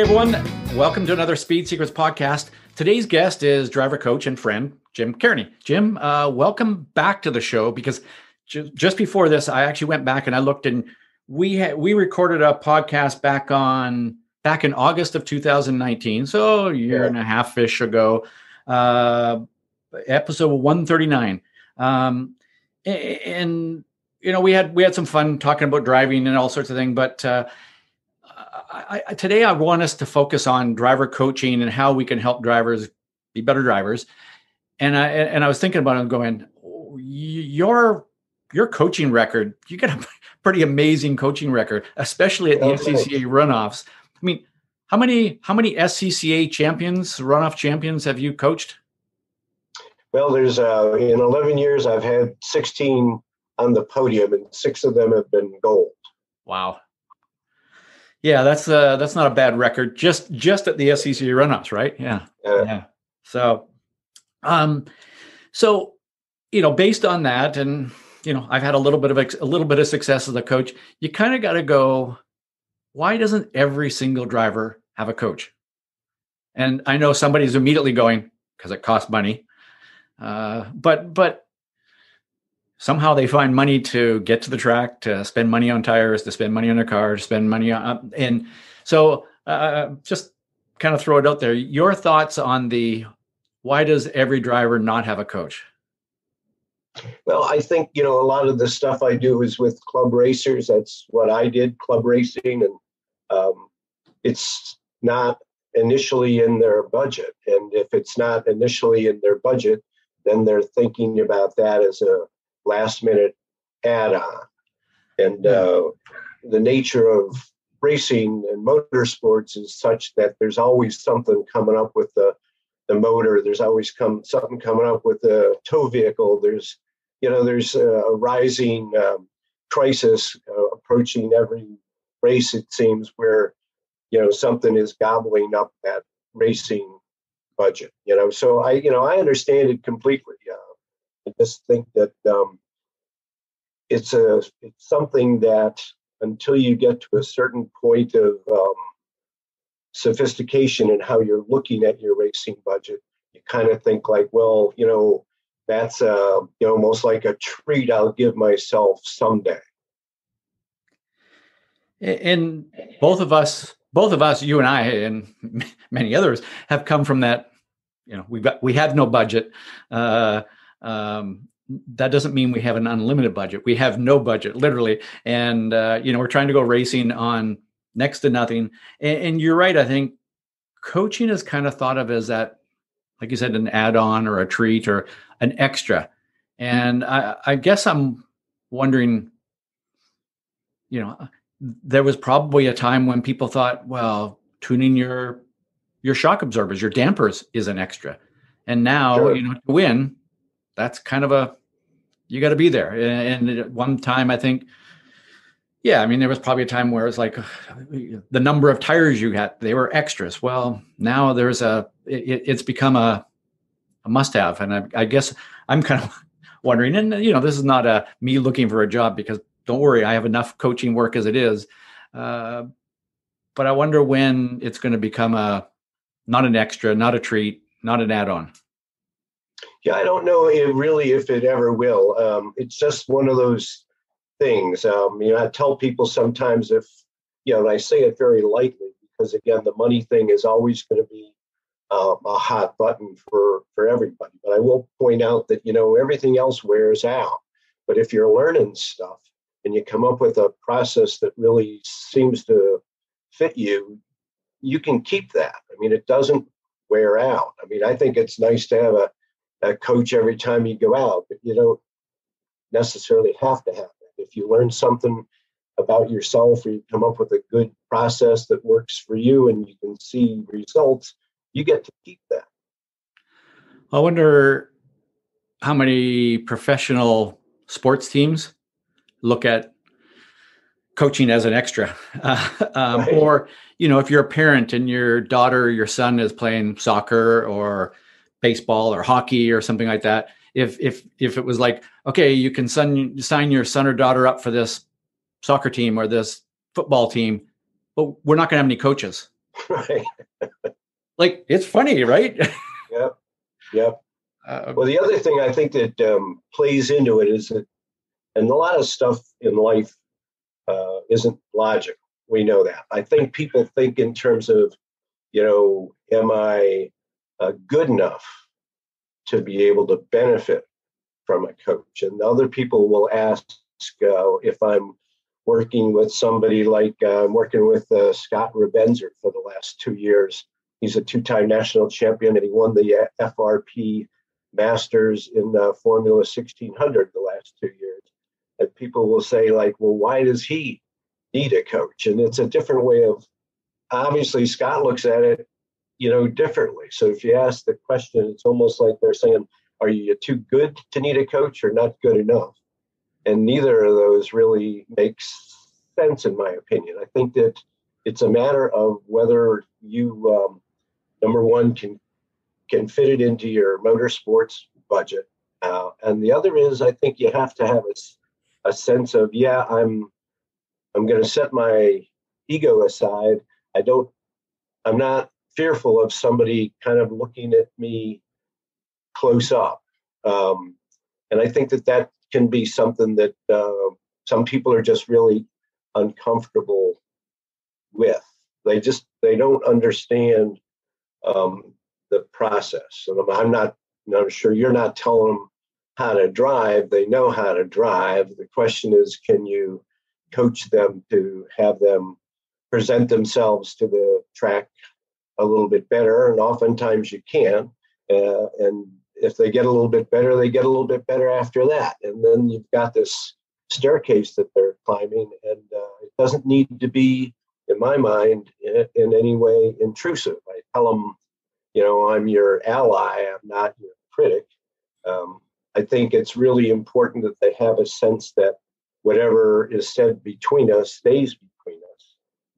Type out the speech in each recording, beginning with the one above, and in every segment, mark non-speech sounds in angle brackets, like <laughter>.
Hey everyone, welcome to another Speed Secrets podcast. Today's guest is driver coach and friend Jim Kearney. Jim, uh, welcome back to the show because ju- just before this, I actually went back and I looked and we had we recorded a podcast back on back in August of 2019, so a year yeah. and a half ish ago, uh, episode 139. Um, and you know we had we had some fun talking about driving and all sorts of things, but uh, I, I, today I want us to focus on driver coaching and how we can help drivers be better drivers. And I and I was thinking about it going, your your coaching record, you got a <laughs> pretty amazing coaching record, especially at the SCCA runoffs. I mean, how many how many SCCA champions, runoff champions, have you coached? Well, there's uh, in 11 years I've had 16 on the podium, and six of them have been gold. Wow. Yeah, that's uh that's not a bad record. Just just at the SCCA runoffs, right? Yeah. yeah. Yeah. So um so you know, based on that and you know, I've had a little bit of ex- a little bit of success as a coach. You kind of got to go why doesn't every single driver have a coach? And I know somebody's immediately going because it costs money. Uh, but but somehow they find money to get to the track, to spend money on tires, to spend money on their car, to spend money on, and so uh, just kind of throw it out there. Your thoughts on the why does every driver not have a coach? Well, I think you know a lot of the stuff I do is with club racers. That's what I did, club racing, and um, it's not initially in their budget. And if it's not initially in their budget, then they're thinking about that as a last minute add on. And uh, the nature of racing and motorsports is such that there's always something coming up with the the motor. There's always come something coming up with the tow vehicle. There's you know there's a rising um, crisis uh, approaching every race. It seems where you know something is gobbling up that racing budget. You know, so I you know I understand it completely. Uh, I just think that um, it's a it's something that until you get to a certain point of um, sophistication in how you're looking at your racing budget, you kind of think like, well, you know, that's uh, you know almost like a treat I'll give myself someday. And both of us, both of us, you and I, and many others, have come from that. You know, we've got we have no budget. Uh, um, that doesn't mean we have an unlimited budget. We have no budget, literally, and uh, you know we're trying to go racing on next to nothing. And, and, you're right. I think coaching is kind of thought of as that, like you said, an add-on or a treat or an extra. And I, I guess I'm wondering, you know, there was probably a time when people thought, well, tuning your your shock absorbers, your dampers is an extra. And now, sure. you know, to win, that's kind of a you got to be there. And, at one time, I think, yeah, I mean, there was probably a time where it's like the number of tires you had, they were extras. Well, now there's a, it, it's become a, a must have. And I, I, guess I'm kind of <laughs> wondering, and you know, this is not a me looking for a job because don't worry, I have enough coaching work as it is. Uh, but I wonder when it's going to become a, not an extra, not a treat, not an add on. Yeah, I don't know if really if it ever will. Um, it's just one of those things. Um, you know, I tell people sometimes if you know, and I say it very lightly because again, the money thing is always going to be um, a hot button for for everybody. But I will point out that you know everything else wears out. But if you're learning stuff and you come up with a process that really seems to fit you, you can keep that. I mean, it doesn't wear out. I mean, I think it's nice to have a a coach every time you go out, but you don't necessarily have to have that. If you learn something about yourself or you come up with a good process that works for you and you can see results, you get to keep that. I wonder how many professional sports teams look at coaching as an extra <laughs> uh, um, right. or you know if you're a parent and your daughter or your son is playing soccer or baseball or hockey or something like that if if if it was like okay you can sign sign your son or daughter up for this soccer team or this football team but we're not going to have any coaches Right. <laughs> like it's funny, right? <laughs> yep. Yep. Uh, well, the other thing I think that um, plays into it is that, and a lot of stuff in life uh, isn't logical. We know that. I think people think in terms of, you know, am I uh, good enough to be able to benefit from a coach? And other people will ask uh, if I'm working with somebody like uh, I'm working with uh, Scott Rubenzer for the last two years. He's a two-time national champion, and he won the uh, FRP Masters in Formula 1600 the last two years. And people will say, like, well, why does he need a coach? And it's a different way of. Obviously, Scott looks at it, you know, differently. So if you ask the question, it's almost like they're saying, "Are you too good to need a coach, or not good enough?" and neither of those really makes sense in my opinion i think that it's a matter of whether you um, number one can can fit it into your motorsports budget uh, and the other is i think you have to have a, a sense of yeah i'm i'm going to set my ego aside i don't i'm not fearful of somebody kind of looking at me close up um, and i think that that can be something that uh, some people are just really uncomfortable with. They just they don't understand um, the process. And I'm not. I'm sure you're not telling them how to drive. They know how to drive. The question is, can you coach them to have them present themselves to the track a little bit better? And oftentimes you can. Uh, and if they get a little bit better, they get a little bit better after that. And then you've got this staircase that they're climbing, and uh, it doesn't need to be, in my mind, in, any way intrusive. I tell them, you know, I'm your ally, I'm not your critic. Um, I think it's really important that they have a sense that whatever is said between us stays between us.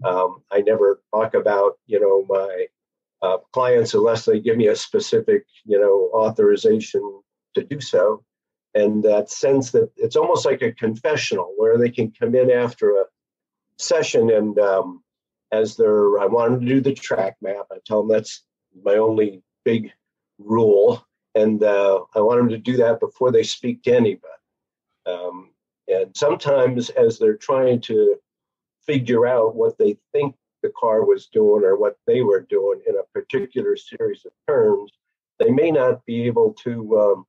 Um, I never talk about, you know, my uh, clients unless they give me a specific, you know, authorization to do so. And that sense that it's almost like a confessional where they can come in after a session and um, as they're, I want them to do the track map. I tell them that's my only big rule. And uh, I want them to do that before they speak to anybody. Um, and sometimes as they're trying to figure out what they think the car was doing or what they were doing in a particular series of terms, they may not be able to, um,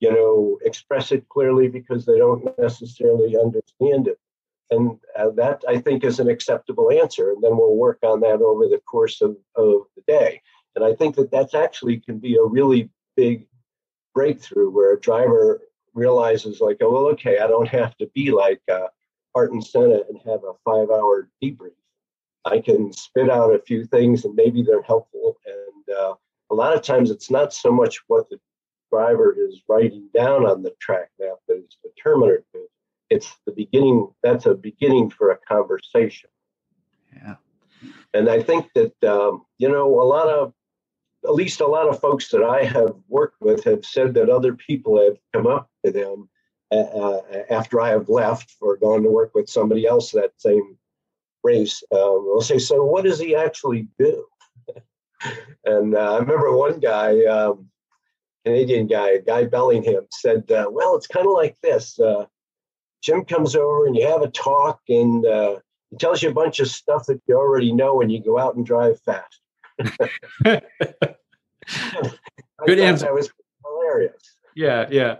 you know, express it clearly because they don't necessarily understand it. And uh, that I think is an acceptable answer. And then we'll work on that over the course of, of the day. And I think that that's actually can be a really big breakthrough where a driver realizes like, oh, well, okay, I don't have to be like uh, Ayrton Senna and have a five hour debrief. I can spit out a few things and maybe they're helpful. And uh, a lot of times it's not so much what the driver is writing down on the track map that is determinative. It's the beginning, that's a beginning for a conversation. Yeah. And I think that, um, you know, a lot of, at least a lot of folks that I have worked with have said that other people have come up to them uh, after I have left or gone to work with somebody else that same race, um, they'll say, "So what does he actually do?" <laughs> and uh, I remember one guy, um, Canadian guy, Guy Bellingham, said, uh, "Well, it's kind of like this. Uh, Jim comes over and you have a talk, and uh, he tells you a bunch of stuff that you already know, and you go out and drive fast." <laughs> <laughs> Good answer. That was hilarious. Yeah, yeah.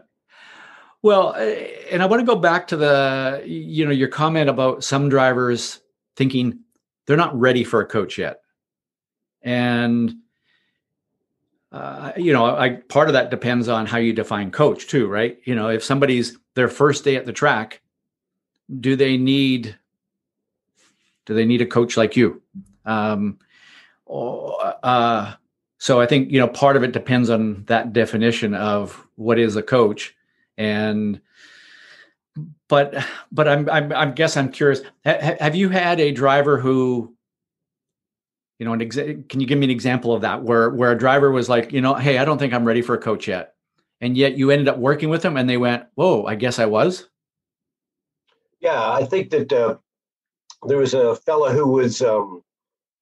Well, eh, and I want to go back to the, you know, your comment about some drivers thinking they're not ready for a coach yet. And uh, you know, I part of that depends on how you define coach too, right? You know, if somebody's their first day at the track, do they need do they need a coach like you? Um, uh, so I think you know part of it depends on that definition of what is a coach, and but but I'm I'm I guess I'm curious. Ha, have you had a driver who, you know, an exa- can you give me an example of that where where a driver was like, you know, hey, I don't think I'm ready for a coach yet, and yet you ended up working with them, and they went, whoa, I guess I was. Yeah, I think that uh, there was a fellow who was um,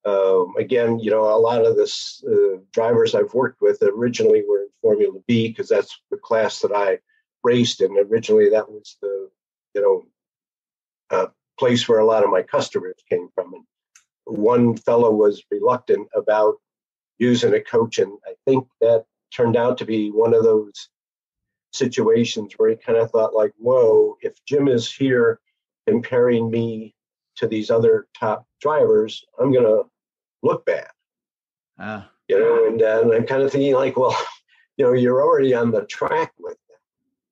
um, again, you know, a lot of this uh, drivers I've worked with originally were in Formula Vee because that's the class that I raced in. Originally, that was the you know uh, place where a lot of my customers came from. And one fellow was reluctant about using a coach, and I think that turned out to be one of those situations where he kind of thought like, "Whoa, if Jim is here comparing me to these other top drivers, I'm gonna look bad." Ah. You know, and, uh, and I'm kind of thinking like, well, <laughs> you know, you're already on the track with.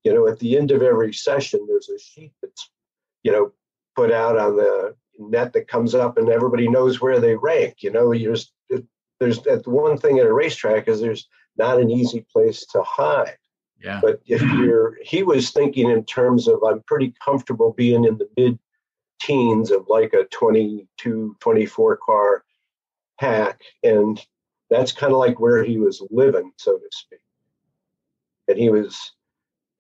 You know, at the end of every session, there's a sheet that's, you know, put out on the net that comes up, and everybody knows where they rank. You know, you just there's that one thing at a racetrack is there's not an easy place to hide. Yeah. But if you're, he was thinking in terms of I'm pretty comfortable being in the mid teens of like a 22, 24 car pack. And that's kind of like where he was living, so to speak. And he was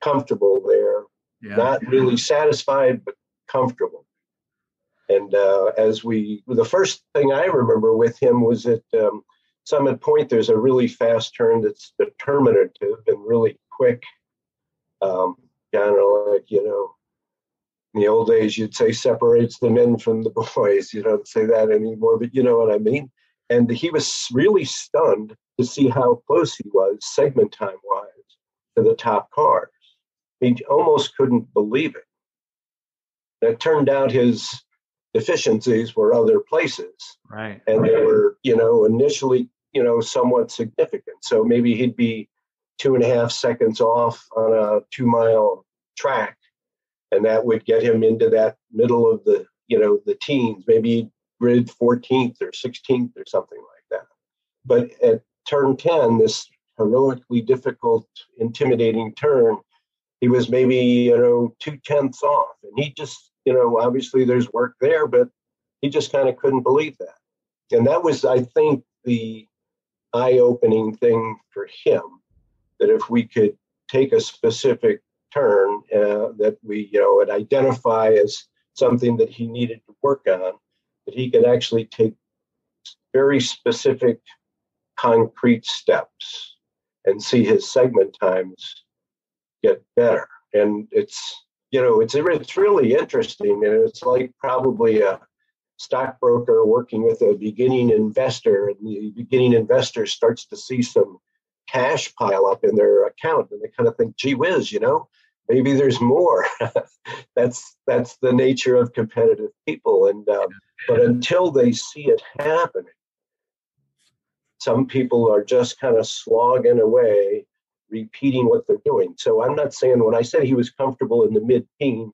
comfortable there, yeah. not really satisfied, but comfortable. And uh, as we, the first thing I remember with him was at um, Summit Point, there's a really fast turn that's determinative and really quick. Um, kind of like, you know, in the old days, you'd say separates the men from the <laughs> boys. You don't say that anymore, but you know what I mean. And he was really stunned to see how close he was, segment time wise, to the top cars. He almost couldn't believe it. And it turned out his deficiencies were other places. Right. And they were, you know, initially, you know, somewhat significant. So maybe he'd be two and a half seconds off on a two mile track. And that would get him into that middle of the, you know, the teens, maybe grid 14th or 16th or something like that. But at turn 10, this heroically difficult, intimidating turn, he was maybe, you know, two tenths off. And he just you know, obviously there's work there, but he just kind of couldn't believe that. And that was, I think, the eye opening thing for him that if we could take a specific turn uh, that we, you know, would identify as something that he needed to work on, that he could actually take very specific, concrete steps and see his segment times get better. And it's you know, it's it's really interesting, and it's like probably a stockbroker working with a beginning investor, and the beginning investor starts to see some cash pile up in their account, and they kind of think, "Gee whiz," you know, maybe there's more. <laughs> that's that's the nature of competitive people, and um, but until they see it happening, some people are just kind of slogging away repeating what they're doing. So I'm not saying when I said he was comfortable in the mid teens,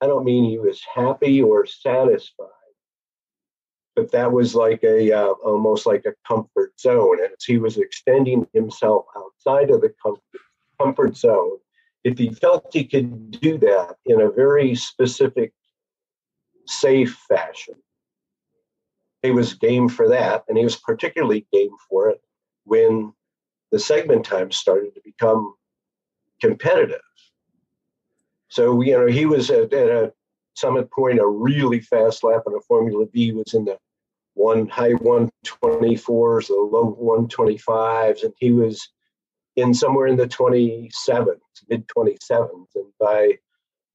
I don't mean he was happy or satisfied, but that was like a uh, almost like a comfort zone. And he was extending himself outside of the comfort, comfort zone, if he felt he could do that in a very specific, safe fashion, he was game for that. And he was particularly game for it when the segment times started to become competitive. So, you know, he was at, at a summit point, a really fast lap in a Formula Vee was in the one high 124s, the low 125s, and he was in somewhere in the 27s, mid 27s. And by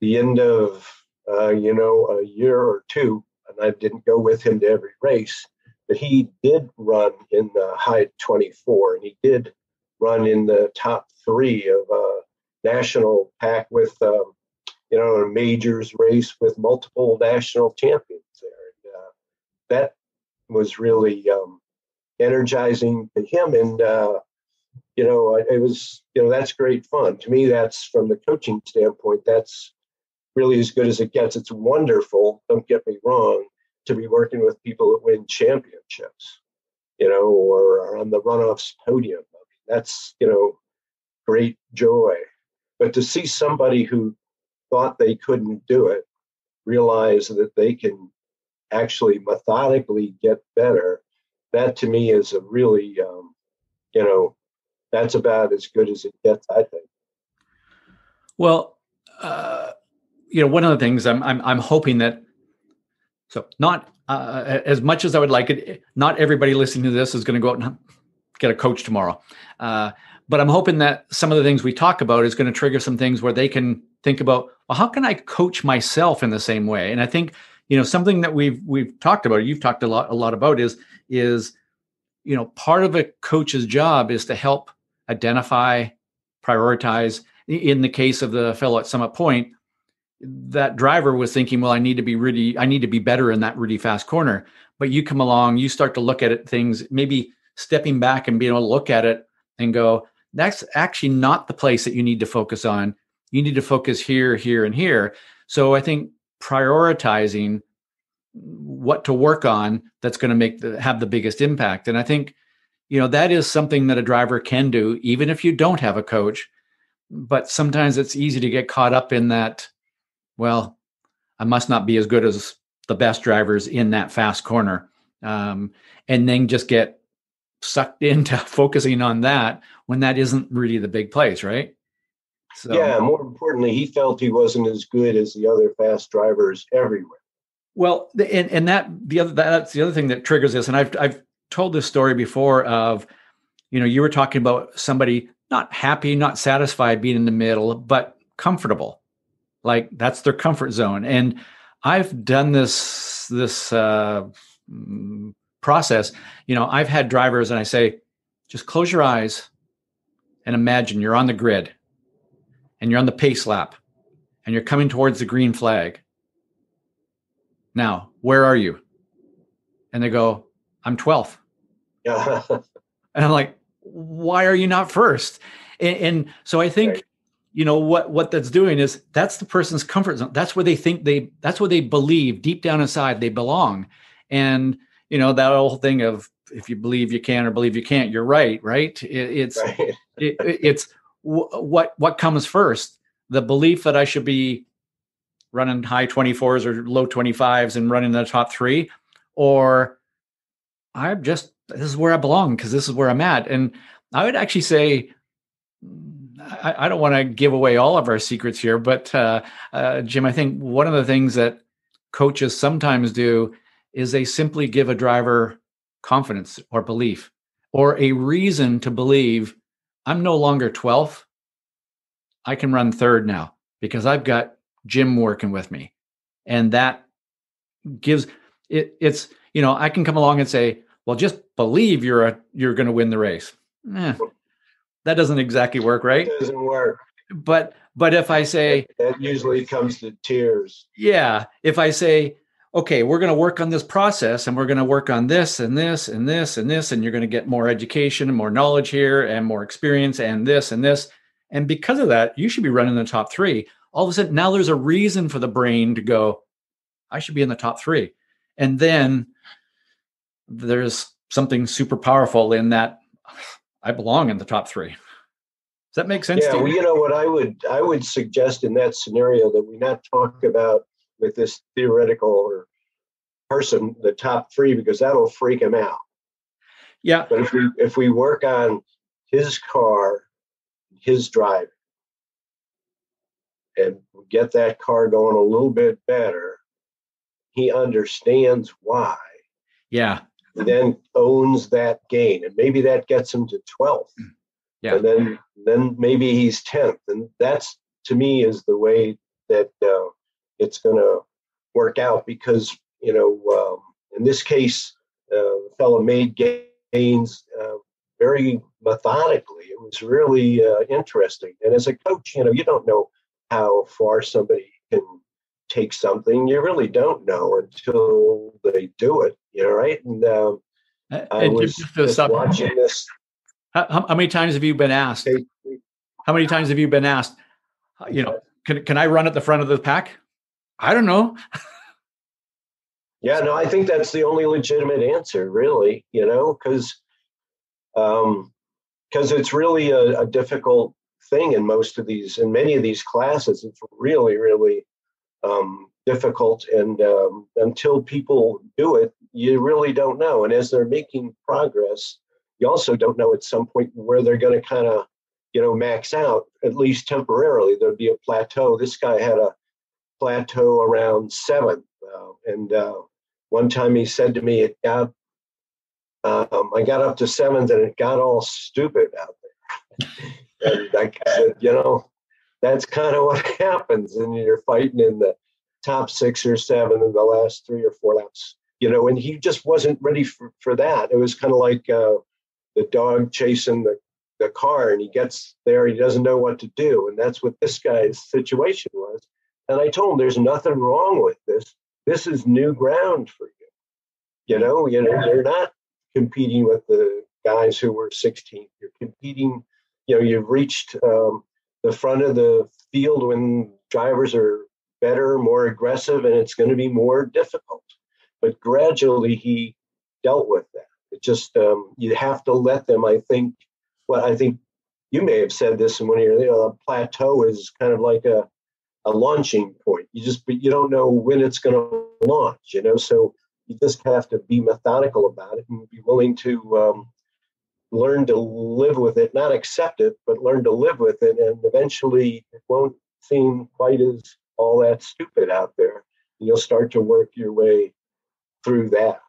the end of, uh, you know, a year or two, and I didn't go with him to every race, but he did run in the high 24 and he did run in the top three of a national pack with, um, you know, a majors race with multiple national champions there. And, uh, that was really um, energizing to him. And, uh, you know, it was, you know, that's great fun. To me, that's from the coaching standpoint, that's really as good as it gets. It's wonderful, don't get me wrong, to be working with people that win championships, you know, or are on the runoffs podium that's you know great joy. But to see somebody who thought they couldn't do it realize that they can actually methodically get better that to me is a really um, you know that's about as good as it gets i think. Well uh, you know one of the things I'm, I'm i'm hoping that so not uh, as much as I would like it, not everybody listening to this is going to go out and get a coach tomorrow. Uh, but I'm hoping that some of the things we talk about is going to trigger some things where they can think about, well, how can I coach myself in the same way? And I think you know something that we've we've talked about, you've talked a lot a lot about is is you know part of a coach's job is to help identify, prioritize. In the case of the fellow at Summit Point, that driver was thinking, well, I need to be really, I need to be better in that really fast corner. But you come along, you start to look at it, things maybe stepping back and being able to look at it and go, that's actually not the place that you need to focus on. You need to focus here, here, and here. So I think prioritizing what to work on that's going to make the have the biggest impact. And I think, you know, that is something that a driver can do, even if you don't have a coach. But sometimes it's easy to get caught up in that well, I must not be as good as the best drivers in that fast corner. Um, and then just get sucked into <laughs> focusing on that when that isn't really the big place, right? So, yeah, more importantly, he felt he wasn't as good as the other fast drivers everywhere. Well, and, and that the other that's the other thing that triggers this, and I've I've told this story before of, you know, you were talking about somebody not happy, not satisfied being in the middle, but comfortable like that's their comfort zone and i've done this this uh, mm, process you know i've had drivers and i say just close your eyes and imagine you're on the grid and you're on the pace lap and you're coming towards the green flag. Now where are you? And they go i'm 12th yeah. <laughs> and i'm like why are you not first? And, and so i think right. you know what what that's doing is that's the person's comfort zone. That's where they think they that's where they believe deep down inside they belong. And you know that whole thing of if you believe you can or believe you can't you're right right? It, it's right. It, it's w- what what comes first? The belief that i should be running high 24s or low 25s and running the top three or i'm just this is where i belong because this is where i'm at. And i would actually say I, I don't want to give away all of our secrets here, but uh, uh, Jim, I think one of the things that coaches sometimes do is they simply give a driver confidence or belief or a reason to believe I'm no longer 12th. I can run third now because I've got Jim working with me. And that gives it, it's, you know, I can come along and say, well, just believe you're a, you're going to win the race. Eh, that doesn't exactly work, right? It doesn't work. But but if I say that usually comes to tears. Yeah, if I say, okay, we're going to work on this process and we're going to work on this and this and this and this and you're going to get more education and more knowledge here and more experience and this and this and because of that, you should be running the top 3. All of a sudden now there's a reason for the brain to go I should be in the top 3. And then there's something super powerful in that I belong in the top three. Does that make sense? Yeah, well, you know what I would I would suggest in that scenario that we not talk about with this theoretical or person the top three because that'll freak him out. Yeah. But if we if we work on his car, his driving, and get that car going a little bit better, he understands why. Yeah then owns that gain, and maybe that gets him to 12th. Hmm. Yeah. And then then maybe he's 10th, and that's to me is the way that uh, it's going to work out because you know um, in this case, uh, the fellow made gains uh, very methodically. It was really uh, interesting, and as a coach, you know you don't know how far somebody can take something. You really don't know until they do it you know right? And um, i was just watching this how, how, many times have you been asked? How many times have you been asked you know can, can i run at the front of the pack i don't know yeah no i think that's the only legitimate answer really you know because um because it's really a, a difficult thing in most of these in many of these classes it's really really um, difficult. And um, until people do it, you really don't know. And as they're making progress, you also don't know at some point where they're going to kind of, you know, max out, at least temporarily. There'd be a plateau. This guy had a plateau around seven. Uh, and uh, one time he said to me, "It got." Um, I got up to seventh and it got all stupid out there. <laughs> and I said, you know, that's kind of what <laughs> happens, and you're fighting in the top six or seven in the last three or four laps. You know, and he just wasn't ready for, for that. It was kind of like uh, the dog chasing the, the car, and he gets there, he doesn't know what to do. And that's what this guy's situation was. And I told him, there's nothing wrong with this. This is new ground for you. You know, you know, you're not competing with the guys who were 16. You're competing, you know, you've reached um, the front of the field when drivers are better, more aggressive, and it's going to be more difficult. But gradually, he dealt with that. It just um, you have to let them. I think. Well, I think you may have said this in one of your. You know, a plateau is kind of like a a launching point. You just you don't know when it's going to launch. You know, so you just have to be methodical about it and be willing to um, learn to live with it, not accept it, but learn to live with it, and eventually it won't seem quite as all that stupid out there. You'll start to work your way through that.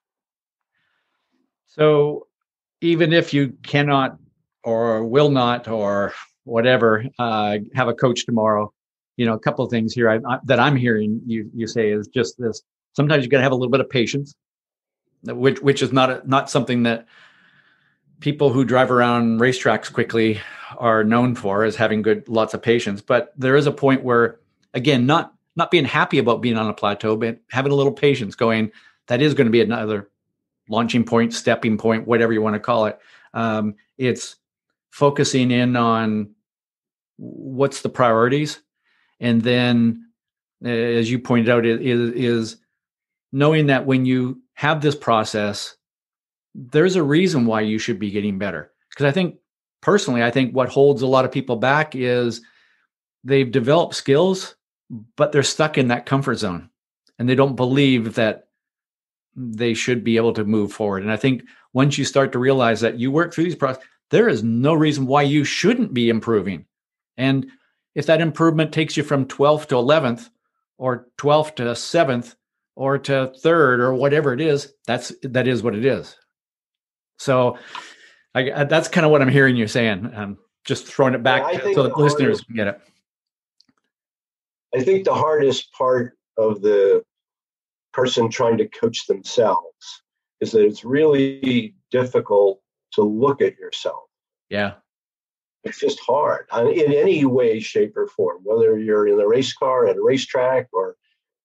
So, even if you cannot or will not or whatever uh, have a coach tomorrow, you know, a couple of things here I, I, that I'm hearing you you say is just this. Sometimes you got to have a little bit of patience, which which is not a, not something that people who drive around racetracks quickly are known for as having good lots of patience. But there is a point where again, not not being happy about being on a plateau, but having a little patience, going that is going to be another launching point, stepping point, whatever you want to call it. Um, it's focusing in on what's the priorities, and then, as you pointed out, is is knowing that when you have this process, there's a reason why you should be getting better. Because I think personally, I think what holds a lot of people back is they've developed skills but they're stuck in that comfort zone and they don't believe that they should be able to move forward. And I think once you start to realize that you work through these processes, there is no reason why you shouldn't be improving. And if that improvement takes you from 12th to 11th or 12th to 7th or to 3rd or whatever it is, that's that is what it is. So I, that's kind of what I'm hearing you saying. I'm just throwing it back yeah, so the listeners can get it. I think the hardest part of the person trying to coach themselves is that it's really difficult to look at yourself. Yeah. It's just hard in any way, shape, or form, whether you're in the race car, at a racetrack, or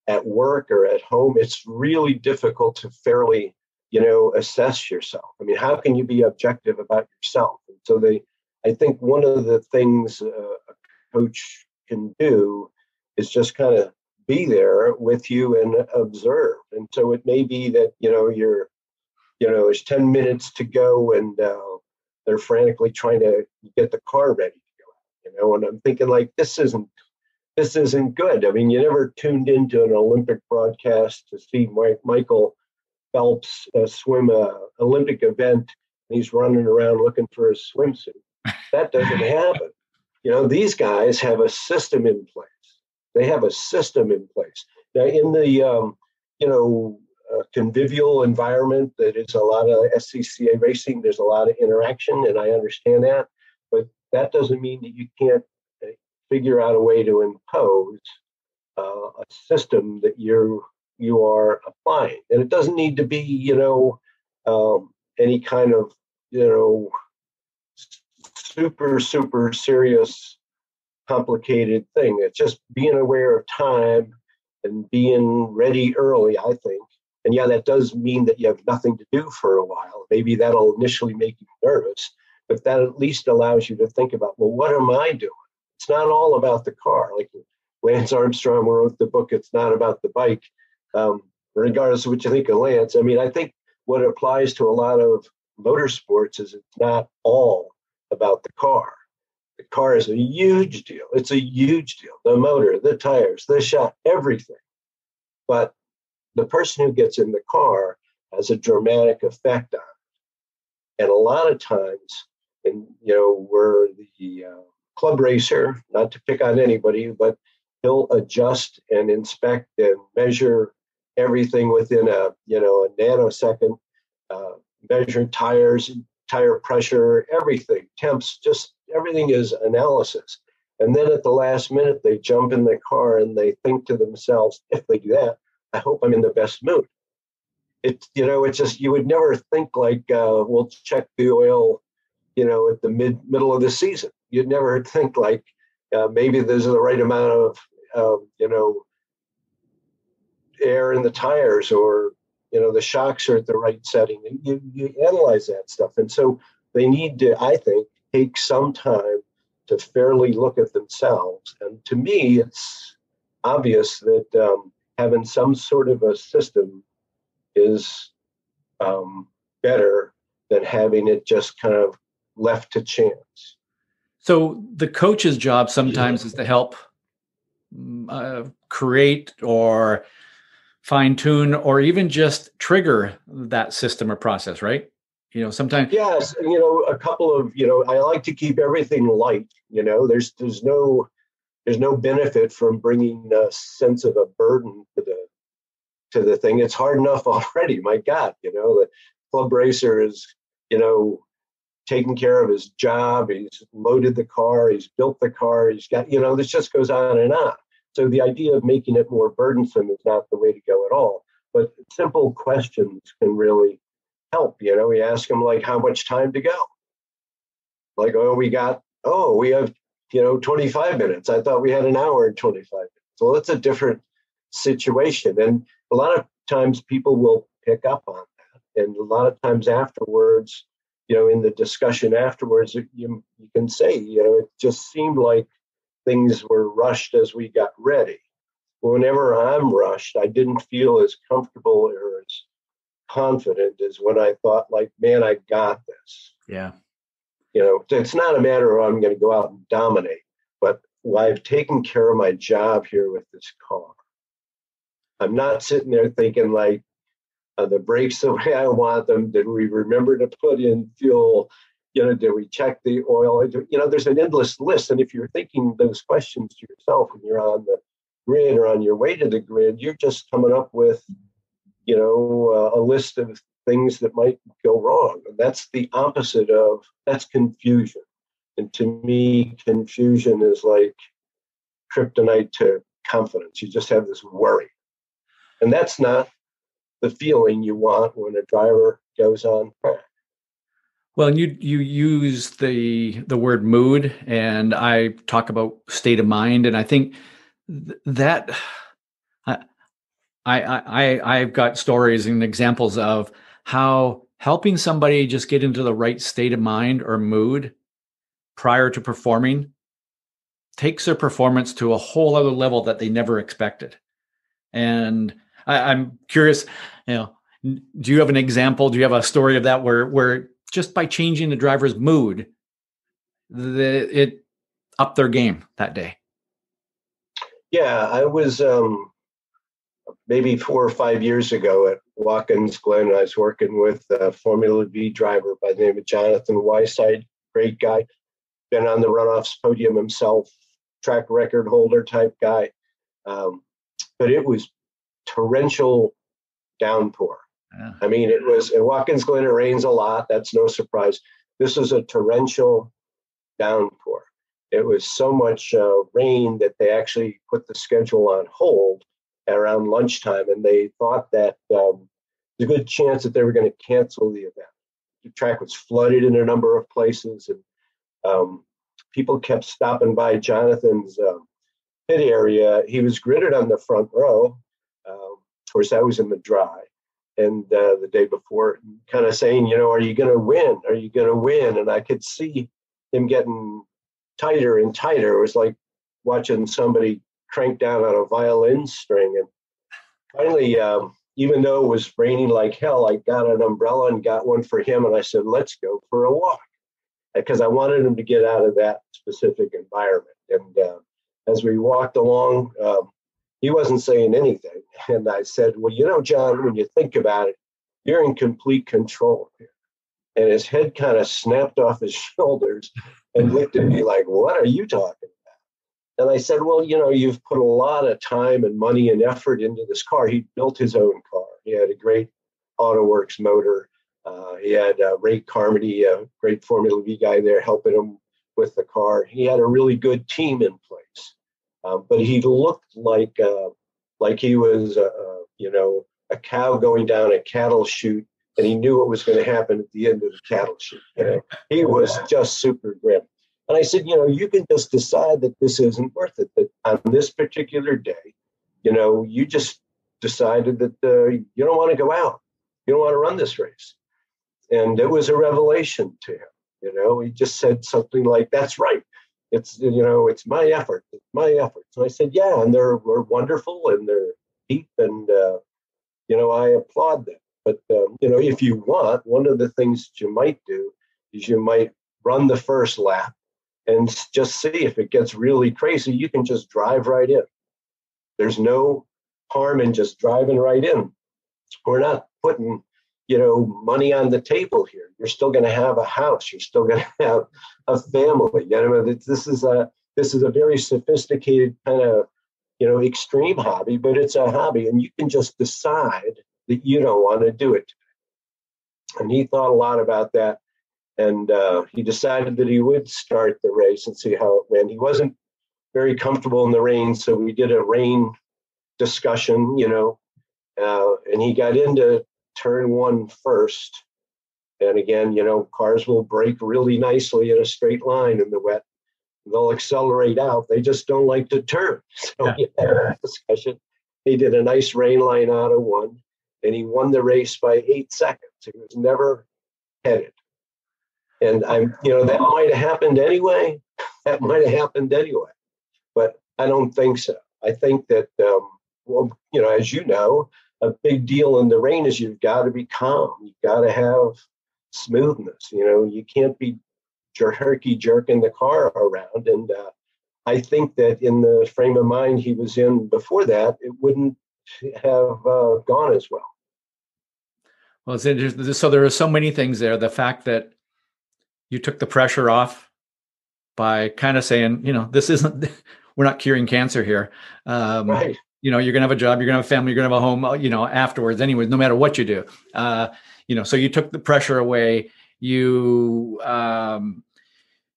at work or at home. It's really difficult to fairly, you know, assess yourself. I mean, how can you be objective about yourself? And so they, I think one of the things uh, a coach can do is just kind of be there with you and observe. And so it may be that, you know, you're, you know, there's 10 minutes to go and uh, they're frantically trying to get the car ready to go, you know, and I'm thinking like, this isn't, this isn't good. I mean, you never tuned into an Olympic broadcast to see Mike, Michael Phelps uh, swim a Olympic event and he's running around looking for his swimsuit. That doesn't happen. You know, these guys have a system in place they have a system in place. Now, in the um, you know uh, convivial environment that is a lot of SCCA racing, there's a lot of interaction, and I understand that. But that doesn't mean that you can't uh, figure out a way to impose uh, a system that you you are applying, and it doesn't need to be you know um, any kind of you know super super serious complicated thing. It's just being aware of time and being ready early, I think. And yeah, that does mean that you have nothing to do for a while. Maybe that'll initially make you nervous, but that at least allows you to think about, well, what am I doing? It's not all about the car. Like Lance Armstrong wrote the book, It's Not About the Bike. Um, regardless of what you think of Lance, I mean, I think what applies to a lot of motorsports is it's not all about the car. The car is a huge deal. It's a huge deal. The motor, the tires, the shot, everything. But the person who gets in the car has a dramatic effect on it. And a lot of times, and you know, we're the uh, club racer, not to pick on anybody, but he'll adjust and inspect and measure everything within a you know a nanosecond, uh, measuring tires, tire pressure, everything, temps, just everything is analysis. And then at the last minute, they jump in the car and they think to themselves, if they do that, I hope I'm in the best mood. It's you know, it's just, you would never think like, uh, we'll check the oil, you know, at the mid middle of the season. You'd never <laughs> think like, uh, maybe there's the right amount of, you know, air in the tires or, you know, the shocks are at the right setting. You, you analyze that stuff. And so they need to, I think, take some time to fairly look at themselves. And to me, it's obvious that um, having some sort of a system is um, better than having it just kind of left to chance. So the coach's job sometimes yeah. is to help uh, create or fine tune or even just trigger that system or process, right? you know sometimes yes you know a couple of you know i like to keep everything light you know there's there's no there's no benefit from bringing a sense of a burden to the to the thing. It's hard enough <laughs> already my god you know the club racer is you know taking care of his job. He's loaded the car. He's built the car. He's got you know this just goes on and on. So the idea of making it more burdensome is not the way to go at all. But simple questions can really help. You know, we ask them like, how much time to go? Like, oh, we got, oh, we have, you know, 25 minutes. I thought we had an hour and 25 minutes. So it's a different situation. And a lot of times people will pick up on that. And a lot of times afterwards, you know, in the discussion afterwards, you, you can say, you know, it just seemed like things were rushed as we got ready. Whenever I'm rushed, I didn't feel as comfortable or as confident as when I thought, like, man, I got this. Yeah. You know, it's not a matter of I'm going to go out and dominate, but well, I've taken care of my job here with this car. I'm not sitting there thinking like, are the brakes the <laughs> way I want them? Did we remember to put in fuel? You know, did we check the oil? You know, there's an endless list. And if you're thinking those questions to yourself when you're on the grid or on your way to the grid, you're just coming up with you know, uh, a list of things that might go wrong. And that's the opposite of that's confusion. And to me, confusion is like kryptonite to confidence. You just have this worry. And that's not the feeling you want when a driver goes on track. Well, you you use the the word mood, and I talk about state of mind, and I think th- that I, I, I I've got stories and examples of how helping somebody just get into the right state of mind or mood prior to performing takes their performance to a whole other level that they never expected. And I, am curious, you know, do you have an example? Do you have a story of that where where just by changing the driver's mood, the, it upped their game that day? Yeah, I was um maybe four or five years ago at Watkins Glen. I was working with a Formula Vee driver by the name of Jonathan Whiteside, great guy, been on the runoffs podium himself, track record holder type guy. Um, but it was torrential downpour. Yeah. I mean, it was in Watkins Glen, it rains a lot. That's no surprise. This was a torrential downpour. It was so much uh, rain that they actually put the schedule on hold around lunchtime, and they thought that um, there's a good chance that they were going to cancel the event. The track was flooded in a number of places, and um, people kept stopping by Jonathan's uh, pit area. He was gridded on the front row. Uh, of course, I was in the dry. And uh, the day before, kind of saying, you know, are you going to win? Are you going to win? And I could see him getting tighter and tighter. It was like watching somebody crank down on a violin string. And finally, um, even though it was raining like hell, I got an umbrella and got one for him. And I said, let's go for a walk because I wanted him to get out of that specific environment. And uh, as we walked along, um, he wasn't saying anything. And I said, Well, you know, John, when you think about it, you're in complete control here. And his head kind of snapped off his <laughs> shoulders and looked at me like, What are you talking And I said, Well, you know, you've put a lot of time and money and effort into this car. He built his own car. He had a great AutoWorks motor. Uh, he had uh, Ray Carmody, a great Formula Vee guy there, helping him with the car. He had a really good team in place, um, but he looked like uh, like he was, uh, uh, you know, a cow going down a cattle chute, and he knew what was going to happen at the end of the cattle chute. You know, he was just super grim. And I said, you know, you can just decide that this isn't worth it. That on this particular day, you know, you just decided that uh, you don't want to go out, you don't want to run this race. And it was a revelation to him. You know, he just said something like, "That's right. It's you know, it's my effort. It's my effort." So I said, "Yeah, and they're were wonderful and they're deep, and uh, you know, I applaud them. But um, you know, if you want, one of the things that you might do is you might run the first lap and just see if it gets really crazy. You can just drive right in. There's no harm in just driving right in. We're not putting you know money on the table here you're still going to have a house you're still going <laughs> to have a family you know this is a this is a very sophisticated kind of you know extreme hobby but it's a hobby and you can just decide that you don't want to do it and he thought a lot about that and uh, he decided that he would start the race and see how it went he wasn't very comfortable in the rain so we did a rain discussion you know uh, and he got into turn one first. And again, you know, cars will brake really nicely in a straight line in the wet. They'll accelerate out. They just don't like to turn. <laughs> So yeah. a discussion. He did a nice rain line out of one, and he won the race by eight seconds. He was never headed. And I'm, you know, that might have happened anyway. <laughs> That might have happened anyway. But I don't think so. I think that, um, well, you know, as you know, a big deal in the rain is you've got to be calm. You've got to have smoothness. You know, you can't be jerky jerking the car around. And uh, I think that in the frame of mind he was in before that, it wouldn't have uh, gone as well. Well, it's interesting. So there are so many things there. The fact that you took the pressure off by kind of saying, you know, this isn't, <laughs> we're not curing cancer here. Um, right. you know you're gonna have a job you're gonna have a family you're gonna have a home uh, you know afterwards anyways no matter what you do. Uh, you know so you took the pressure away. You um,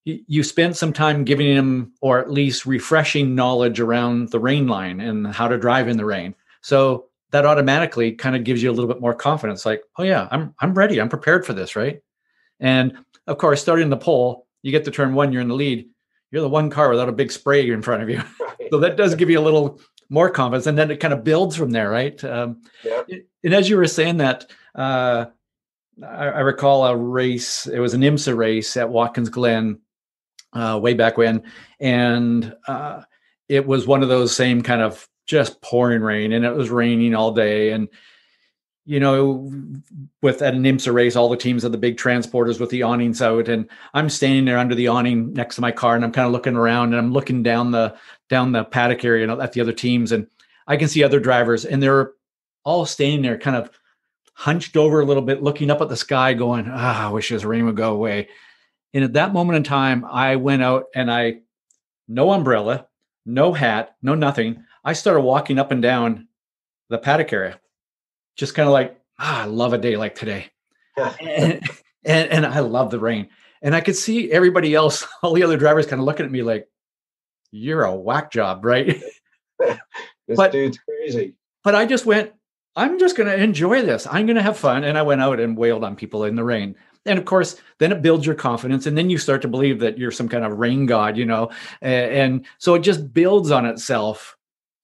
you, you spent some time giving him or at least refreshing knowledge around the rain line and how to drive in the rain. So that automatically kind of gives you a little bit more confidence like oh yeah i'm i'm ready. I'm prepared for this right and of course starting the pole you get to turn one you're in the lead. You're the one car without a big spray in front of you. <laughs> So that does give you a little more confidence and then it kind of builds from there right? Um, yeah. and as you were saying that uh, I, I, recall a race it was an imsa race at watkins glen uh, way back when and uh, it was one of those same kind of just pouring rain and it was raining all day and you know, with at an IMSA race, all the teams have the big transporters with the awnings out, and I'm standing there under the awning next to my car, and I'm kind of looking around, and I'm looking down the down the paddock area at the other teams, and I can see other drivers, and they're all standing there, kind of hunched over a little bit, looking up at the sky, going, "Ah, I wish this rain would go away." And at that moment in time, I went out and I, no umbrella, no hat, no nothing. I started walking up and down the paddock area just kind of like, ah, I love a day like today. <laughs> and, and, and I love the rain. And I could see everybody else, <laughs> all the other drivers kind of looking at me like, you're a whack job, right? <laughs> this but, dude's crazy. But I just went, I'm just going to enjoy this. I'm going to have fun. And I went out and wailed on people in the rain. And of course, then it builds your confidence. And then you start to believe that you're some kind of rain god, you know? And, and so it just builds on itself.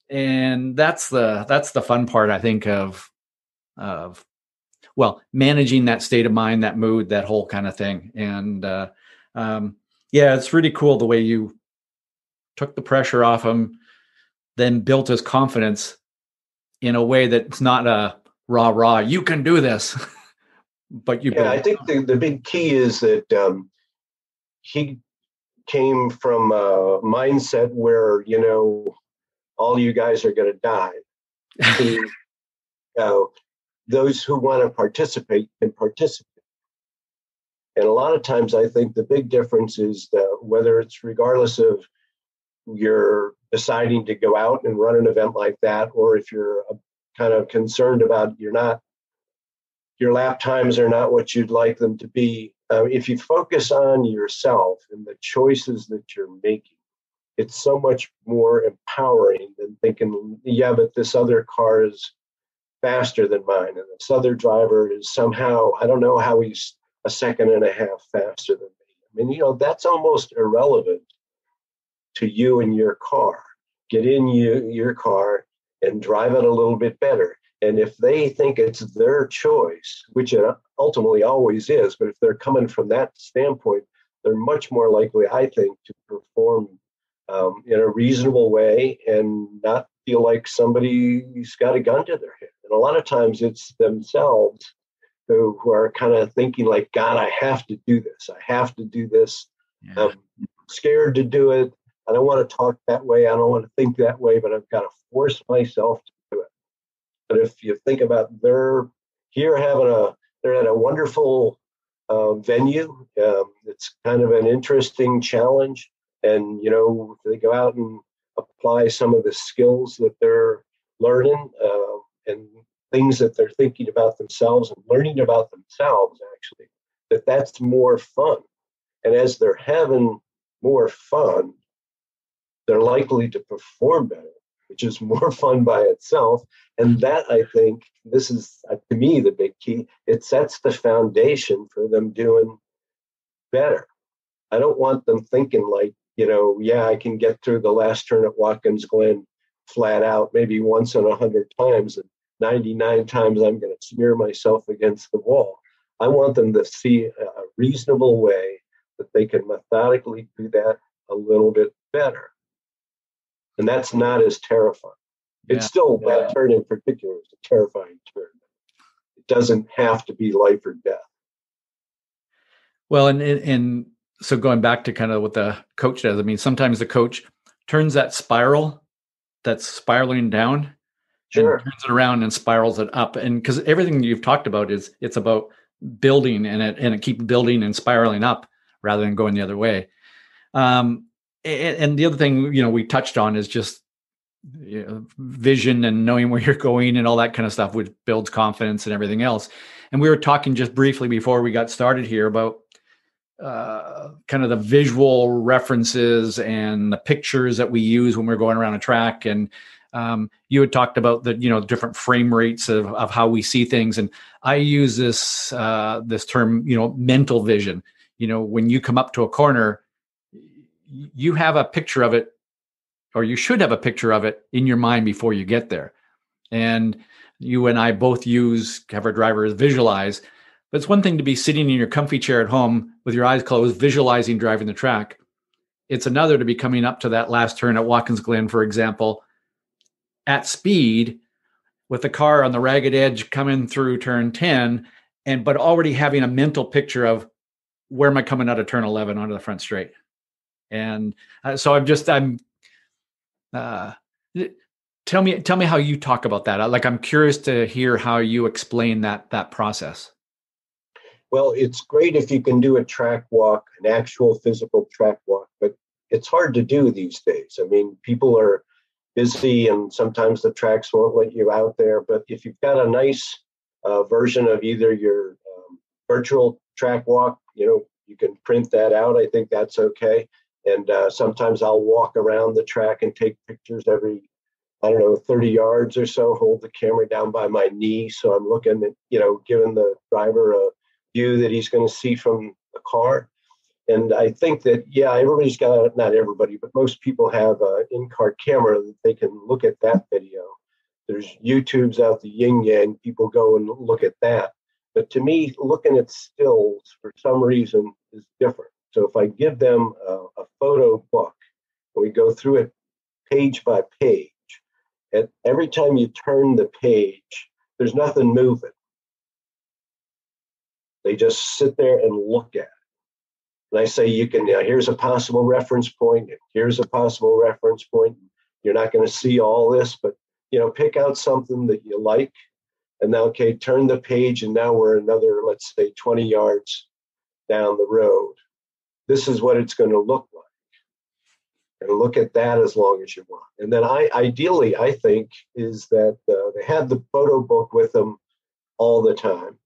And that's the, that's the fun part, I think, of, of well managing that state of mind that mood that whole kind of thing. And uh, um, yeah it's really cool the way you took the pressure off him then built his confidence in a way that's not a rah rah you can do this <laughs> but you yeah i think the, the big key is that um, he came from a mindset where you know all you guys are going to die to, <laughs> know, those who want to participate can participate. And a lot of times, I think the big difference is that whether it's regardless of you're deciding to go out and run an event like that, or if you're uh, kind of concerned about you're not your lap times are not what you'd like them to be. Uh, if you focus on yourself and the choices that you're making, it's so much more empowering than thinking, yeah, but this other car is faster than mine, and this other driver is somehow, I don't know how he's a second and a half faster than me. I mean, you know, that's almost irrelevant to you and your car. Get in you, your car and drive it a little bit better. And if they think it's their choice, which it ultimately always is, but if they're coming from that standpoint, they're much more likely, I think, to perform um, in a reasonable way and not feel like somebody's got a gun to their head. And a lot of times it's themselves who, who are kind of thinking like, God, I have to do this. I have to do this. Yeah. I'm scared to do it. I don't want to talk that way. I don't want to think that way, but I've got to force myself to do it. But if you think about they're here having a, they're at a wonderful uh, venue. Um, it's kind of an interesting challenge. And, you know, they go out and apply some of the skills that they're learning uh, and things that they're thinking about themselves and learning about themselves, actually, that that's more fun. And as they're having more fun, they're likely to perform better, which is <laughs> more fun by itself. And that, I think, this is uh, to me the big key. It sets the foundation for them doing better. I don't want them thinking like, you know, yeah, I can get through the last turn at Watkins Glen flat out, maybe once in a hundred times, and 99 times I'm going to smear myself against the wall. I want them to see a reasonable way that they can methodically do that a little bit better and that's not as terrifying. Yeah. It's still yeah. that turn in particular is a terrifying turn. It doesn't have to be life or death. Well, and and so going back to kind of what the coach does, I mean, sometimes the coach turns that spiral that's spiraling down sure. and turns it around and spirals it up. And because everything you've talked about is it's about building and it and it keeps building and spiraling up rather than going the other way. Um, and, and the other thing you know we touched on is just you know, vision and knowing where you're going and all that kind of stuff, which builds confidence and everything else. And we were talking just briefly before we got started here about uh, kind of the visual references and the pictures that we use when we're going around a track. And um, you had talked about the you know different frame rates of, of how we see things, and I use this uh, this term you know mental vision. You know when you come up to a corner, you have a picture of it or you should have a picture of it in your mind before you get there and you and i both use cover drivers visualize but it's one thing to be sitting in your comfy chair at home with your eyes closed visualizing driving the track. It's another to be coming up to that last turn at watkins glen for example at speed with the car on the ragged edge coming through turn 10 and but already having a mental picture of where am i coming out of turn 11 onto the front straight? And uh, so i'm just i'm uh, tell me tell me how you talk about that. Like i'm curious to hear how you explain that that process well it's great if you can do a track walk an actual physical track walk but it's hard to do these days i mean people are busy and sometimes the tracks won't let you out there but if you've got a nice uh, version of either your um, virtual track walk you know you can print that out i think that's okay and uh, sometimes I'll walk around the track and take pictures every, I don't know, 30 yards or so, hold the camera down by my knee. So I'm looking at, you know, giving the driver a view that he's going to see from the car. And I think that, yeah, everybody's got, not everybody, but most people have an in car camera that they can look at that video. There's YouTube's out the yin yang, people go and look at that. But to me, looking at stills for some reason is different. So if I give them a, a photo book and we go through it page by page, and every time you turn the page, there's nothing moving. They just sit there and look at it. And I say, you can, here's a possible reference point, here's a possible reference point. You're not going to see all this, but you know, pick out something that you like. And now, okay, turn the page, and now we're another, let's say, 20 yards down the road this is what it's going to look like. and look at that as long as you want. And then I ideally, I think, is that uh, they have the photo book with them all the time.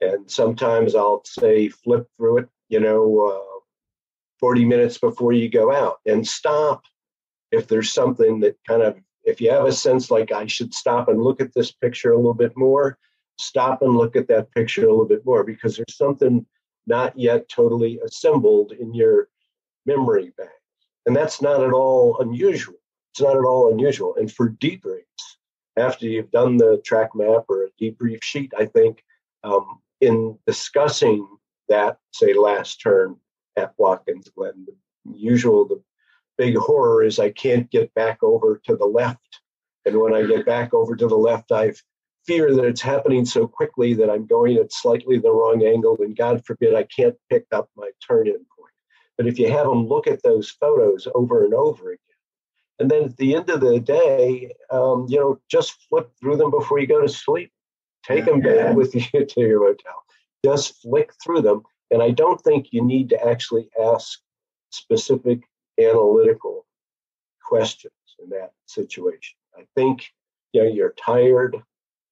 And sometimes I'll say flip through it, you know, uh, 40 minutes before you go out and stop if there's something that kind of, if you have a sense like I should stop and look at this picture a little bit more, stop and look at that picture a little bit more because there's something not yet totally assembled in your memory bank. And that's not at all unusual. It's not at all unusual. And for debriefs, after you've done the track map or a debrief sheet, I think um, in discussing that, say, last turn at Watkins Glen, the usual, the big horror is I can't get back over to the left. And when I get back over to the left, I fear that it's happening so quickly that I'm going at slightly the wrong angle, and God forbid I can't pick up my turn in point. But if you have them look at those photos over and over again, and then at the end of the day, um, you know, just flip through them before you go to sleep. Take them back with <laughs> you to your hotel. Just flick through them. And I don't think you need to actually ask specific analytical questions in that situation. I think you know you're tired,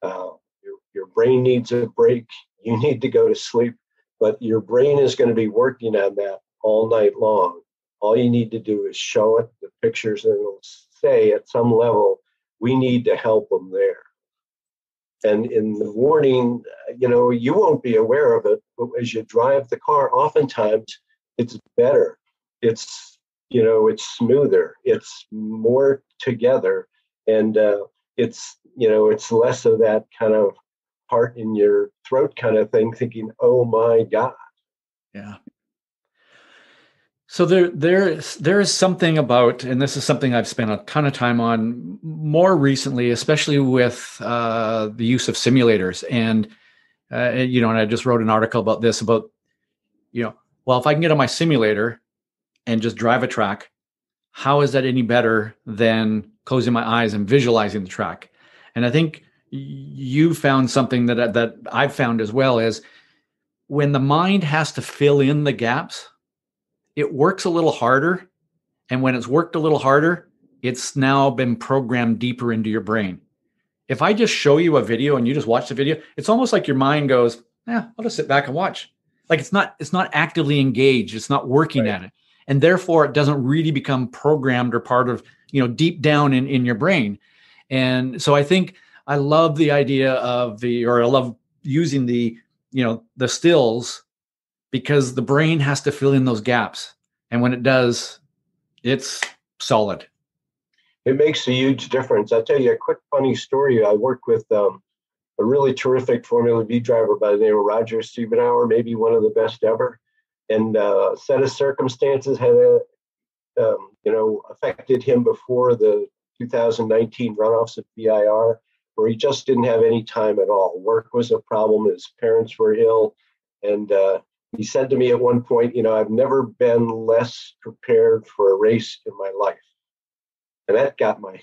uh, your your brain needs a break. You need to go to sleep, but your brain is going to be working on that all night long. All you need to do is show it the pictures, and it'll say at some level, we need to help them there. And in the morning, you know, you won't be aware of it, but as you drive the car, oftentimes it's better. It's, you know, it's smoother. It's more together. And uh, it's, you know, it's less of that kind of heart in your throat kind of thing, thinking, oh my God. Yeah. So there, there is there is something about, and this is something I've spent a ton of time on more recently, especially with uh, the use of simulators. And uh, you know, and I just wrote an article about this about, you know, well, if I can get on my simulator and just drive a track, how is that any better than closing my eyes and visualizing the track? And I think you found something that that I've found as well is when the mind has to fill in the gaps it works a little harder. And when it's worked a little harder, it's now been programmed deeper into your brain. If I just show you a video and you just watch the video, it's almost like your mind goes, yeah, I'll just sit back and watch. Like it's not, it's not actively engaged. It's not working right. at it. And therefore it doesn't really become programmed or part of, you know, deep down in, in your brain. And so I think I love the idea of the, or I love using the, you know, the stills because the brain has to fill in those gaps. And when it does, it's solid. It makes a huge difference. I'll tell you a quick funny story. I worked with um, a really terrific Formula Vee driver by the name of Roger Stiebenauer, maybe one of the best ever. And uh, set of circumstances had a, uh, um, you know, affected him before the 2019 runoffs at VIR, where he just didn't have any time at all. Work was a problem. His parents were ill, and uh, he said to me at one point, you know, I've never been less prepared for a race in my life. And that got my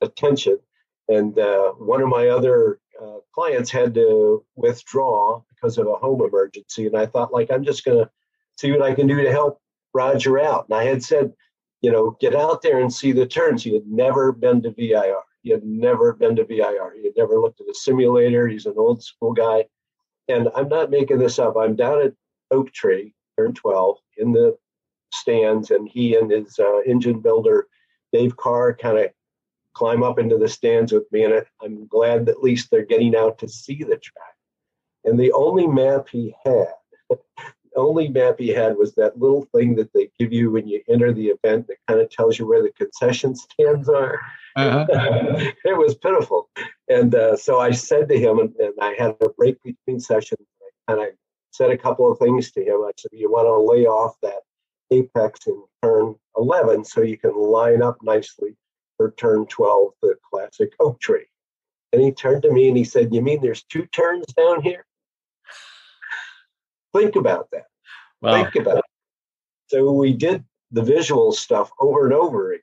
attention. And uh, one of my other uh, clients had to withdraw because of a home emergency. And I thought, like, I'm just going to see what I can do to help Roger out. And I had said, you know, get out there and see the turns. He had never been to VIR. He had never been to VIR. He had never looked at a simulator. He's an old school guy. And I'm not making this up. I'm down at oak tree, turned 12, in the stands, and he and his uh, engine builder, Dave Carr, kind of climb up into the stands with me. And I'm glad that at least they're getting out to see the track. And the only map he had, <laughs> the only map he had was that little thing that they give you when you enter the event that kind of tells you where the concession stands are. Uh-huh. <laughs> it was pitiful. And uh, so I said to him, and, and I had a break between sessions, and I said a couple of things to him. I said, You want to lay off that apex in turn 11 so you can line up nicely for turn 12, the classic oak tree. And he turned to me and he said, You mean there's two turns down here? Think about that. Wow. Think about it. So we did the visual stuff over and over again.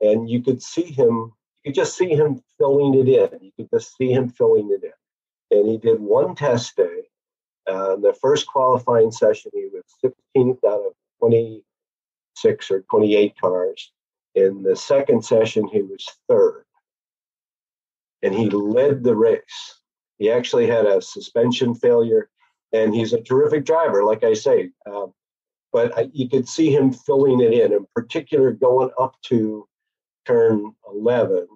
And you could see him, you could just see him filling it in. You could just see him filling it in. And he did one test day uh, the first qualifying session, he was 16th out of 26 or 28 cars. In the second session, he was third, and he led the race. He actually had a suspension failure, and he's a terrific driver, like I say. Uh, but I, you could see him filling it in, in particular going up to turn 11.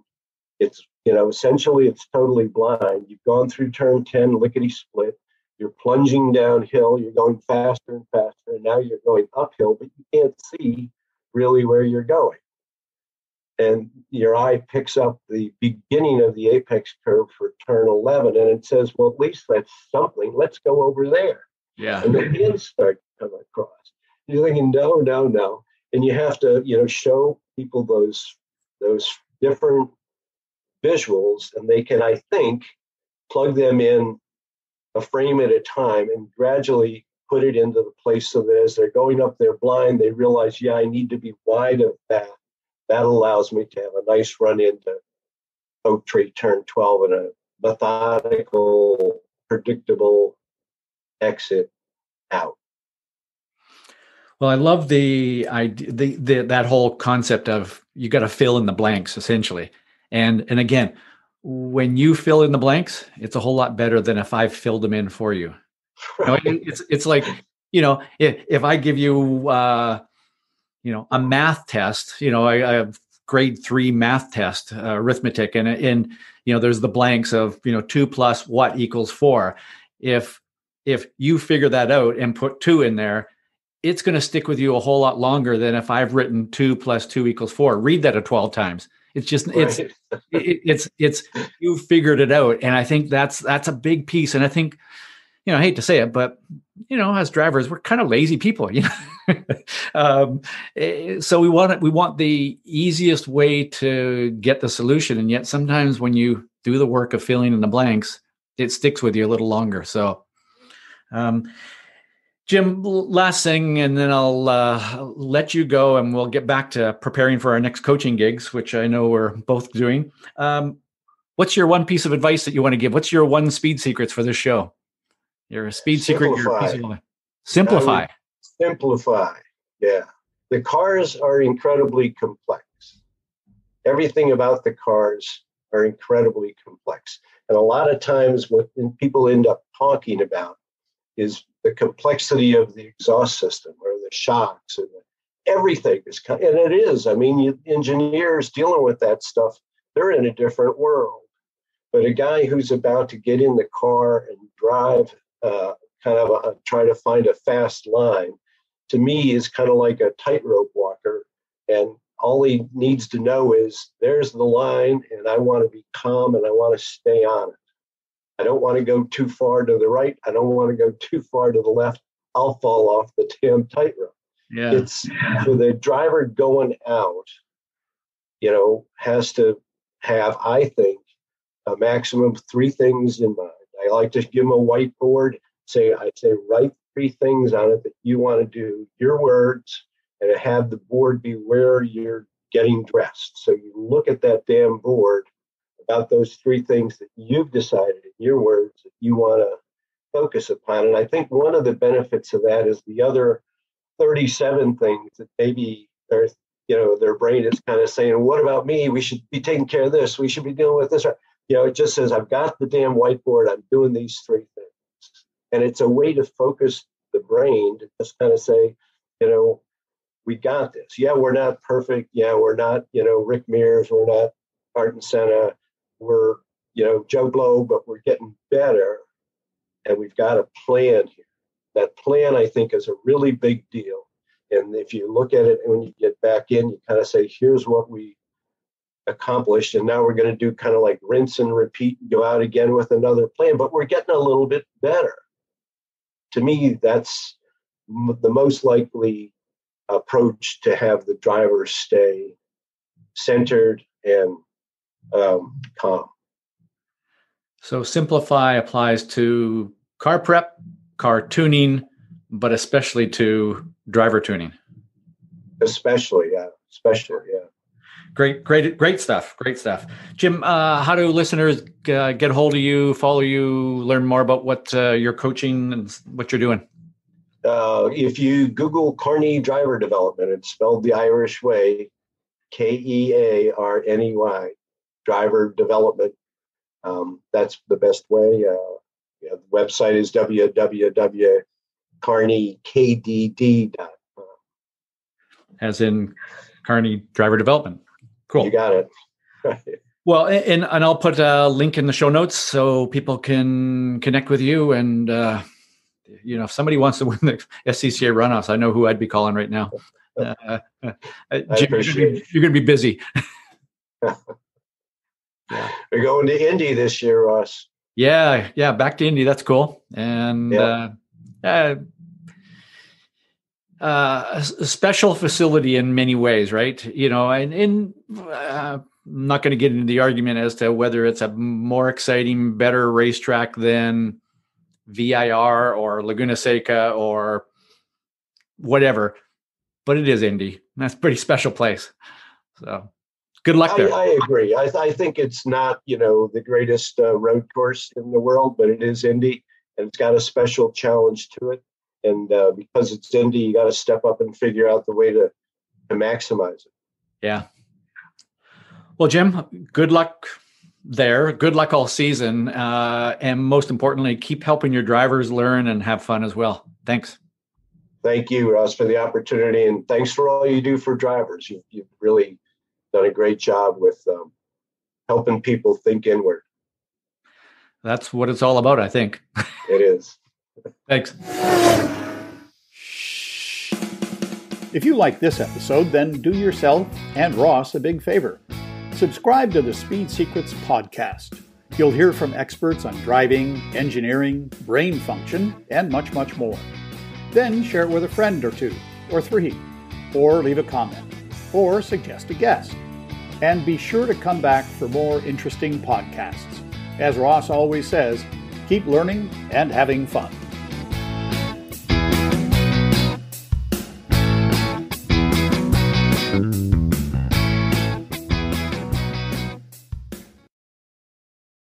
It's, you know, essentially it's totally blind. You've gone through turn 10, lickety split. You're plunging downhill. You're going faster and faster. And now you're going uphill, but you can't see really where you're going. And your eye picks up the beginning of the apex curve for turn 11 and it says, well, at least that's something. Let's go over there. Yeah. And the pins start to come across. You're thinking, no, no, no. And you have to, you know, show people those those different visuals, and they can, I think, plug them in a frame at a time and gradually put it into the place so that as they're going up their blind, they realize, yeah, I need to be wide of that. That allows me to have a nice run into oak tree turn 12 and a methodical, predictable exit out. Well, I love the idea, the, the that whole concept of you got to fill in the blanks essentially, and and again, when you fill in the blanks, it's a whole lot better than if I filled them in for you. Right. You know, it's it's like you know if if I give you uh, you know a math test, you know I, I have grade three math test uh, arithmetic, and and you know there's the blanks of you know two plus what equals four. If if you figure that out and put two in there it's going to stick with you a whole lot longer than if I've written two plus two equals four. Read that a 12 times. It's just, <laughs> right. it's, it, it's, it's, you figured it out. And I think that's, that's a big piece. And I think, you know, I hate to say it, but you know, as drivers, we're kind of lazy people, <laughs> you know. um, eh, so we want it, we want the easiest way to get the solution. And yet sometimes when you do the work of filling in the blanks, it sticks with you a little longer. So, um, Jim, last thing, and then I'll uh, let you go, and we'll get back to preparing for our next coaching gigs, which I know we're both doing. Um, what's your one piece of advice that you want to give? What's your one speed secrets for this show? Your speed simplify. secret, your piece of simplify. Simplify. Yeah, the cars are incredibly complex. Everything about the cars are incredibly complex, and a lot of times, what people end up talking about is the complexity of the exhaust system or the shocks and everything is kind, and it is i mean you, engineers dealing with that stuff they're in a different world. But a guy who's about to get in the car and drive uh, kind of a, try to find a fast line to me is kind of like a tightrope walker. And all he needs to know is there's the line and i want to be calm and i want to stay on it I don't want to go too far to the right. I don't want to go too far to the left. I'll fall off the damn tightrope. Yeah. It's for the driver going out, you know, has to have, I think, a maximum of three things in mind. I like to give them a whiteboard, say, I say, write three things on it that you want to do, your words, and have the board be where you're getting dressed. So you look at that damn board about those three things that you've decided in your words that you want to focus upon. And I think one of the benefits of that is the other 37 things that maybe there's you know their brain is kind of saying, "What about me? We should be taking care of this. We should be dealing with this." You know, it just says, "I've got the damn whiteboard. I'm doing these three things," and it's a way to focus the brain to just kind of say, you know, we got this. Yeah, we're not perfect. Yeah, we're not, you know, Rick Mears. We're not Ayrton Senna we're you know Joe Blow, but we're getting better, and we've got a plan here. That plan, I think, is a really big deal. And if you look at it and when you get back in, you kind of say, here's what we accomplished. And now we're going to do kind of like rinse and repeat, and go out again with another plan, but we're getting a little bit better. To me, that's the most likely approach to have the driver stay centered and um, calm. So simplify applies to car prep, car tuning, but especially to driver tuning. Especially, yeah. Especially, yeah. Great, great, great stuff. Great stuff. Jim, uh, how do listeners uh, get a hold of you, follow you, learn more about what uh, you're coaching and what you're doing? Uh, if you Google Kearney Driver Development, it's spelled the Irish way, K E A R N E Y, driver development. Um, that's the best way. Uh, yeah, the website is www.kearneykdd.com. As in Kearney Driver Development. Cool. You got it. <laughs> well, and and I'll put a link in the show notes so people can connect with you. And uh, you know, if somebody wants to <laughs> win the SCCA runoffs, I know who I'd be calling right now. <laughs> Uh, uh, Jim, you're, you're gonna be busy. Yeah. We're going to Indy this year, Ross. Yeah, yeah, back to Indy. That's cool. And yeah. uh, uh, a special facility in many ways, right? You know, and, and uh, I'm not going to get into the argument as to whether it's a more exciting, better racetrack than VIR or Laguna Seca or whatever, but it is Indy. That's a pretty special place. So good luck there. I, I agree. I, I, think it's not, you know, the greatest uh, road course in the world, but it is Indy and it's got a special challenge to it. And uh, because it's Indy, you got to step up and figure out the way to, to maximize it. Yeah. Well, Jim, good luck there. Good luck all season. Uh, and most importantly, keep helping your drivers learn and have fun as well. Thanks. Thank you, Ross, for the opportunity. And thanks for all you do for drivers. You've, you've really done a great job with um, helping people think inward. That's what it's all about, I think. It is. <laughs> Thanks. If you like this episode, then do yourself and Ross a big favor. Subscribe to the Speed Secrets podcast. You'll hear from experts on driving, engineering, brain function, and much, much more. Then share it with a friend or two, or three, or leave a comment, or suggest a guest. And be sure to come back for more interesting podcasts. As Ross always says, keep learning and having fun.